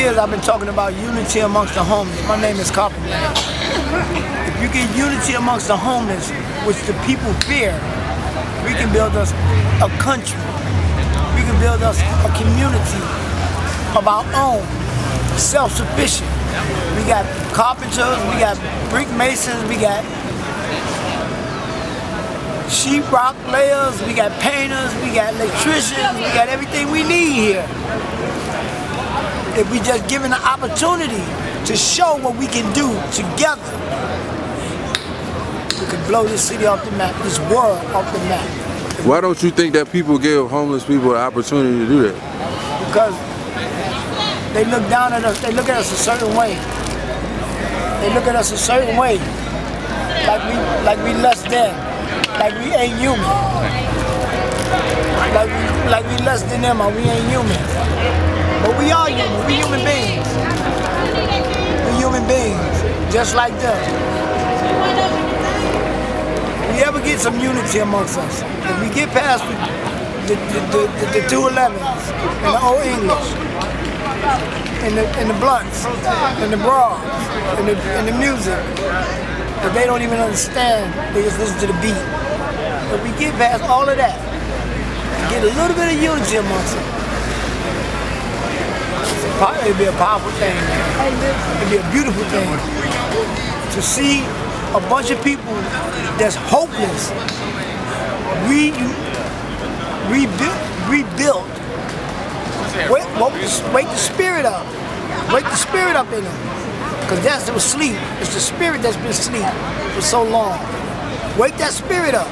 years I've been talking about unity amongst the homeless. My name is Carpenter. If you get unity amongst the homeless, which the people fear, we can build us a country. We can build us a community of our own, self-sufficient. We got carpenters, we got brick masons, we got sheetrock layers, we got painters, we got electricians, we got everything we need here. If we just given the opportunity to show what we can do together, we could blow this city off the map, this world off the map. Why don't you think that people give homeless people an opportunity to do that? Because they look down at us, they look at us a certain way. They look at us a certain way. Like we like we less than. Like we ain't human. Like we like we less than them or we ain't human. But we are human, we human beings. We human beings, just like them. We ever get some unity amongst us. If we get past the, the, the, the, the two elevens and the old English, and the, and the blunts, and the bras, and the, and the music, that they don't even understand, they just listen to the beat. If we get past all of that, get a little bit of unity amongst us, it'd be a powerful thing. It'd be a beautiful thing to see a bunch of people that's hopeless re rebuilt rebuilt. Wake, wake, the spirit up. Wake the spirit up in them. Because that's the sleep. It's the spirit that's been asleep for so long. Wake that spirit up.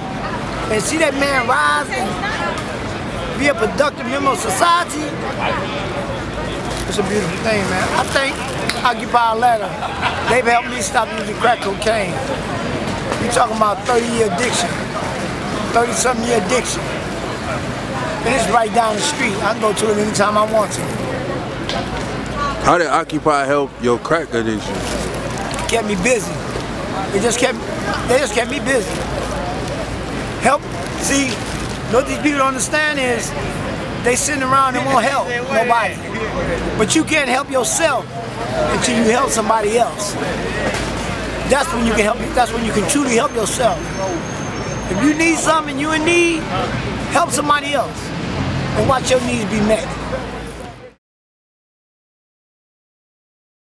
And see that man rise and be a productive member of society. It's a beautiful thing, man. I think Occupy Atlanta, they've helped me stop using crack cocaine. You talking about 30 year addiction, 30 something year addiction. And it's right down the street. I can go to it anytime I want to. How did Occupy help your crack addiction? Kept me busy. They just kept, they just kept me busy. Help, see, what these people don't understand is they sitting around and won't help nobody. But you can't help yourself until you help somebody else. That's when you can help. That's when you can truly help yourself. If you need something, you in need, help somebody else, and watch your needs be met.